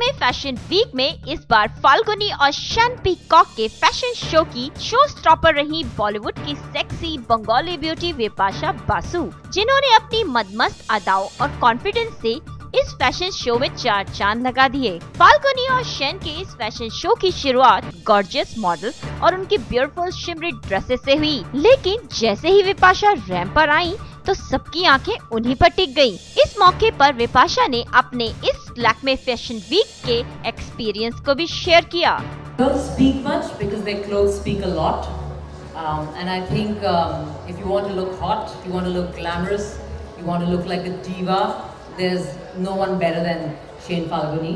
Lakme fashion week में इस बार फाल्गुनी और शन पीकॉक के फ़ैशन शो की शो स्टॉपर रही बॉलीवुड की सेक्सी बंगाली ब्यूटी विपाशा बासु जिन्होंने अपनी मदमस्त अदाओं और कॉन्फिडेंस से इस फ़ैशन शो में चार चाँद लगा दिए। फाल्गुनी और शन के इस फ़ैशन शो की शुरुआत गॉर्जियस मॉडल और उनकी ब्यूटीफुल शिमरी ड्रेसेस से हुई। लेकिन जैसे ही विपाशा रैंप पर आई तो सबकी आँखें उन्हीं पर टिक गई इस मौके पर विपाशा ने अपने इस लैक्मे फैशन वीक के एक्सपीरियंस को भी शेयर किया Girls speak much because their clothes speak a lot, um, and I think um, if you want to look hot, you want to look glamorous, you want to look like a diva, there's no one better than Shane Falguni.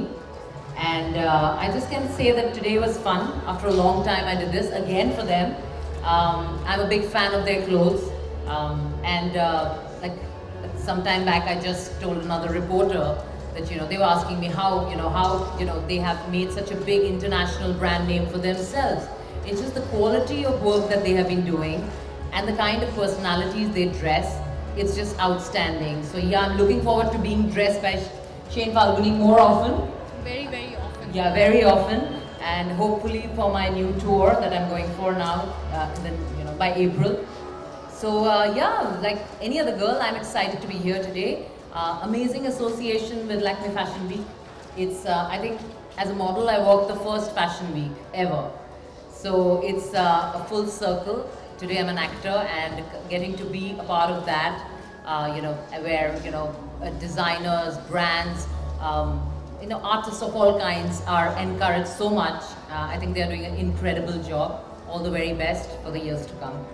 And uh, I just can say that today was fun. After a long time, I did this again for them. Um, I'm a big fan of their clothes, and uh, like some time back, I just told another reporter that you know they were asking me how you know how you know they have made such a big international brand name for themselves. It's just the quality of work that they have been doing and the kind of personalities they dress it's just outstanding. So yeah i'm looking forward to being dressed by shane falguni more often. Very very often. Yeah very often. And hopefully for my new tour that i'm going for now uh, then you know by april. So uh, yeah, like any other girl, I'm excited to be here today. Uh, amazing association with Lakme Fashion Week. It's, uh, I think, as a model, I walked the first fashion week ever. So it's uh, a full circle. Today I'm an actor and getting to be a part of that, uh, you know, where, you know, uh, designers, brands, um, you know, artists of all kinds are encouraged so much. I think they're doing an incredible job. All the very best for the years to come.